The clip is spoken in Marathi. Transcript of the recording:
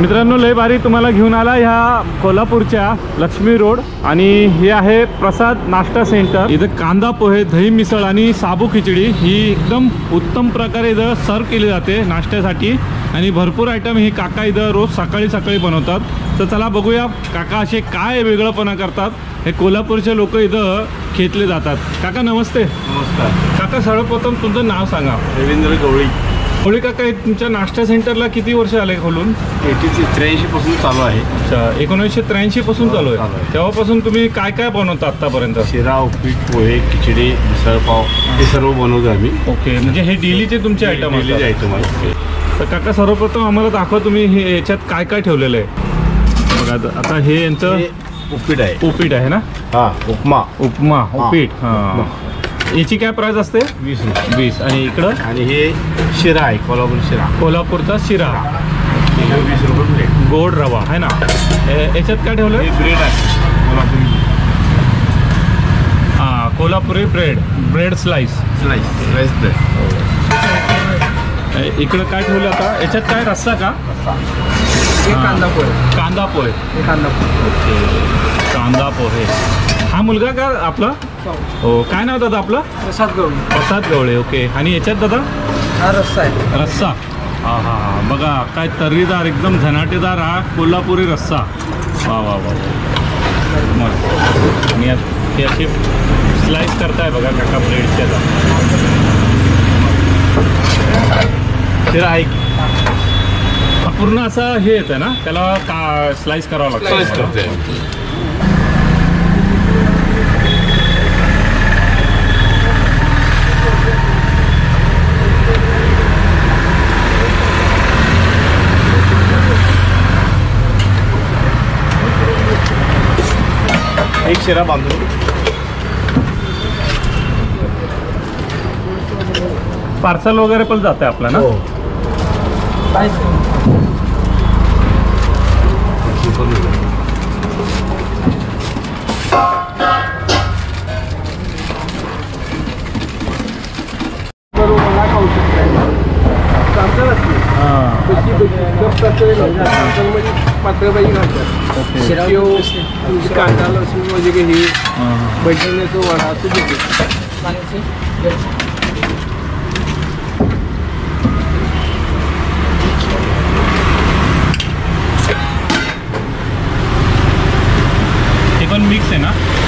मित्रांनो लय भारी तुम्हाला घेऊन आला ह्या कोल्हापूरच्या लक्ष्मी रोड. आणि हे आहे प्रसाद नाश्ता सेंटर. इथं कांदा पोहे दही मिसळ आणि साबू खिचडी ही एकदम उत्तम प्रकारे इथं सर्व केली जाते नाश्त्यासाठी. आणि भरपूर आयटम हे काका इथं रोज सकाळी सकाळी बनवतात. तर चला बघूया काका असे काय वेगळंपणा करतात. हे कोल्हापूरचे लोक इथं खेचले जातात. काका नमस्ते. नमस्कार. काका सर्वप्रथम तुमचं नाव सांगा. रवींद्र गवळी. होळी काका हे तुमच्या नाश्ता सेंटरला किती वर्ष आले खोलून? एटी त्र्याऐंशी पासून चालू आहे. अच्छा एकोणीसशे त्र्याऐंशी पासून चालू चालू आहे. आहे. तेव्हापासून तुम्ही काय काय बनवता आतापर्यंत? शिरा उपीट पोहे खिचडी मिसळपाव हे. सर्व बनवतो आम्ही. ओके म्हणजे हे डेलीचे तुमचे आयटम Daily item आहे. तर काका सर्वप्रथम आम्हाला दाखवा तुम्ही हे याच्यात काय काय ठेवलेलं आहे. बघा आता- आता हे यांचं हे उपीट आहे. उपीट आहे ना? हा उपमा. उपमा हा, उपीट हां. याची काय प्राइस असते? वीस रुपये. वीस. आणि इकडं? आणि हे शिरा आहे कोल्हापूर शिरा. कोल्हापूरचा शिरा. हे. वीस रुपये प्लेट गोड रवा आहे ना? हे- याच्यात काय ठेवलं? हे ब्रेड आहे. कोल्हापुरी हां Kolhapuri bread bread slice slice slice bread इकडं काय ठेवलं आता? याच्यात काय रस्सा का? कांदा पोहे. कांदा पोहे. हे कांदा पोहे. ओके. कांदा पोहे. हा मुलगा का आपला? हो. काय नाव दादा आपलं? प्रसाद गवळी. प्रसाद गवळे ओके. आणि याच्यात दादा? हा रस्सा आहे. रस्सा. हा हा हा. बघा काय तर्रीदार एकदम झनाटेदार हा कोल्हापुरी रस्सा. वा वा वा. मस्त. आणि यात हे असे स्लाइस करताय बघा काका ब्रेडचे आता. शिरा आहे हा पूर्ण असा हे येतं ना त्याला का स्लाइस करावं स्लाइस लागतं करते एक शिरा बांधून. पार्सल वगैरे पण जाते आपला ना? पातळमध्ये पातळ भाजी घालतात ओके शेव तुमची कांदा लसूण वगैरे हे हां, हां. बैठण्याचं वडा असं देते हे पण मिक्स आहे ना?